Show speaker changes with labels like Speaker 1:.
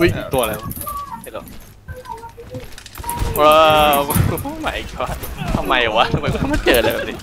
Speaker 1: วิ่งตัวอะไรวะไม่หรอว้าวไม่ก็ทำไมวะทำไมต้อมาเจอเลยแบบนี้